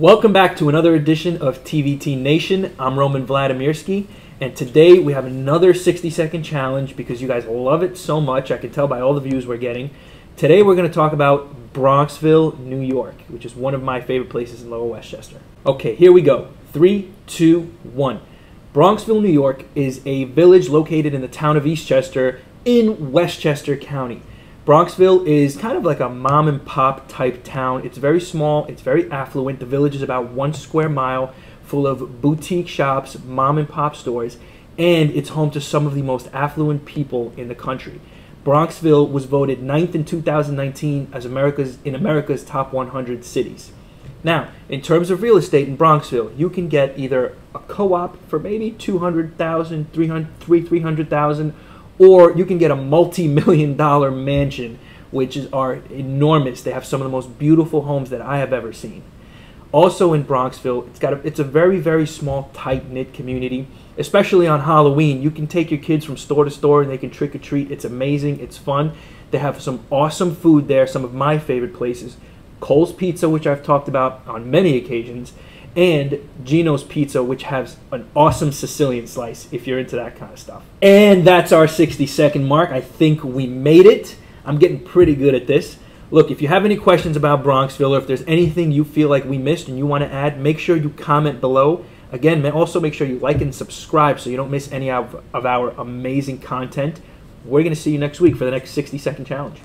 Welcome back to another edition of TVT Nation. I'm Roman Vladimirsky, and today we have another 60 second challenge because you guys love it so much. I can tell by all the views we're getting. Today we're going to talk about Bronxville, New York, which is one of my favorite places in Lower Westchester. Okay, here we go. Three, two, one. Bronxville, New York is a village located in the town of Eastchester in Westchester County. Bronxville is kind of like a mom and pop type town. It's very small, it's very affluent. The village is about one square mile, full of boutique shops, mom and pop stores, and it's home to some of the most affluent people in the country. Bronxville was voted ninth in 2019 as America's in America's top 100 cities. Now, in terms of real estate in Bronxville, you can get either a co-op for maybe 200,000, 300, 300,000 or you can get a multi-million dollar mansion which is, are enormous. They have some of the most beautiful homes that i have ever seen. Also in bronxville it's got a, it's a very very small tight-knit community. Especially on halloween you can take your kids from store to store and they can trick or treat it's amazing. It's fun. They have some awesome food there. Some of my favorite places cole's pizza which i've talked about on many occasions and Gino's Pizza, which has an awesome Sicilian slice if you're into that kind of stuff. And that's our 60 second mark. I think we made it. I'm getting pretty good at this. Look, if you have any questions about Bronxville or if there's anything you feel like we missed and you want to add, make sure you comment below. Again, also make sure you like and subscribe so you don't miss any of, of our amazing content. We're going to see you next week for the next 60 second challenge.